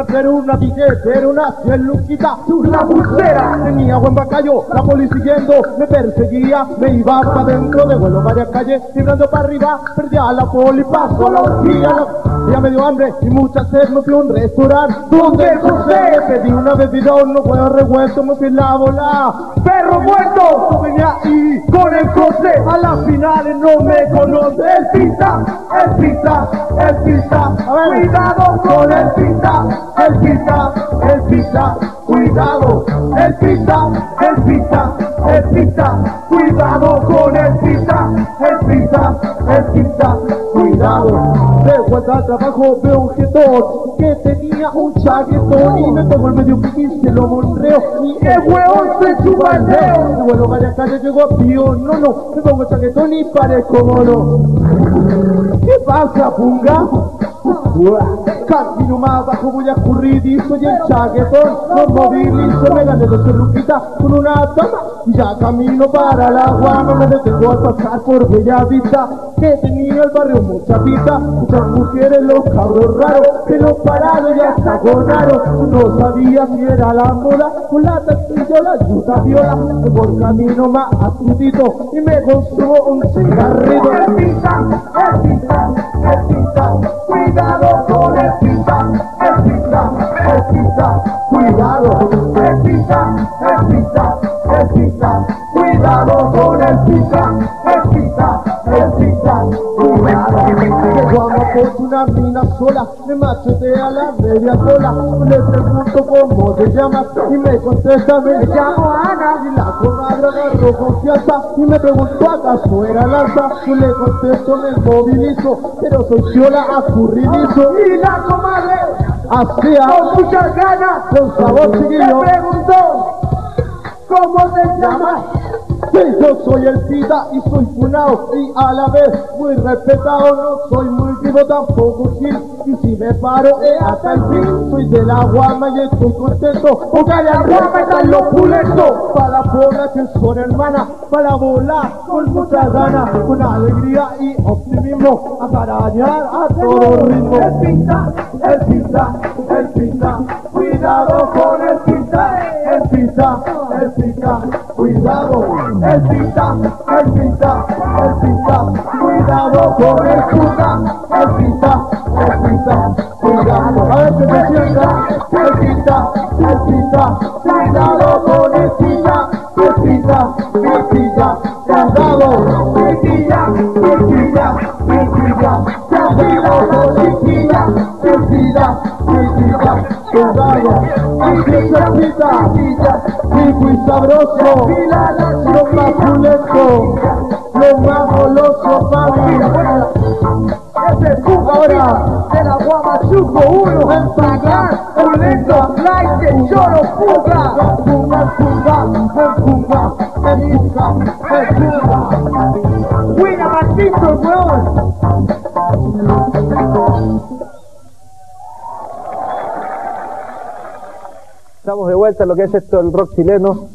cartera, una piquetera, una cieluquita, una pulsera. Tenía buen bacayo, la poli siguiendo, me perseguía, me iba para dentro de vuelo varias calles, librando para arriba, perdía la poli, paso orgía, la... Ya me dio hambre y mucha sed, me fui a un restaurante donde José. pedí una bebida, no puedo revuelto, me fui en la bola. Perro muerto, yo venía ahí con el José, a las finales no me conoce, el pizza, el pizza, el pizza, cuidado con el pizza, el pizza, el pizza, cuidado, el pizza, el pizza, el pizza, cuidado con el pizza, el pizza, el pizza, cuidado. Al trabajo veo un jetón que tenía un chaquetón y me pongo el medio se lo monreo y el hueón se dedo. De vuelo varias calles llego a Pío, no, no, me pongo el chaquetón y parezco mono. ¿Qué pasa, punga? Camino más abajo, voy a escurridizo y el chaquetón no movilizo, me gané dos cerruquitas con una dama y ya camino para la guama, me detengo al pasar por Bella Vista, que tenía el barrio mucha vida, muchas mujeres, los cabros raros, que los parados ya hasta gonaron, no sabía si era la moda, con la taxilla la yuta viola, por camino más astrudito y me consumo un cigarrito. Pizza, cuidado, el pizza, el pizza, el pizza, cuidado con el pizza, el pizza, el pizza, cuidado. Llego a por una mina sola, me machetea la media cola, le pregunto cómo te llamas y me contesta, me llamo Ana, y la comadre agarró confianza y me preguntó acaso era lanza, yo le contesto me movilizo, pero soy chiola acurridizo y la comadre hacía con muchas ganas, con sabor chiquillo, me preguntó ¿Cómo te llamas? Yo soy el Pita y soy funao y a la vez. Muy respetado, no soy muy vivo tampoco gil. Y si me paro es hasta el fin, soy de la guama y estoy contento. Porque allá en guama están los pulentos. Para la pobla que son hermanas, para volar con muchas ganas, con alegría y optimismo. A arañar a todo ritmo. El Pita, el Pita, el Pita, cuidado con el Pita, el Pita, el Pita, cuidado, el Pita, el Pita, Pita, cuidado con el Pita, el Pita, Pita, cuidado, a ver que sienta, el Pita, Pita, cuidado con el Pita, el Pita, Pita, cuidado, Pita, cuidado, el Pita, rico y sabroso, lo más lo más goloso, papi. Ese es ahora de la Guamachuco 1 en pagar, pulento, like de choro, fuga, fuga, fuga, fuga, fuga, fuga, Buena Martito, weón. De vuelta lo que es esto el rock chileno.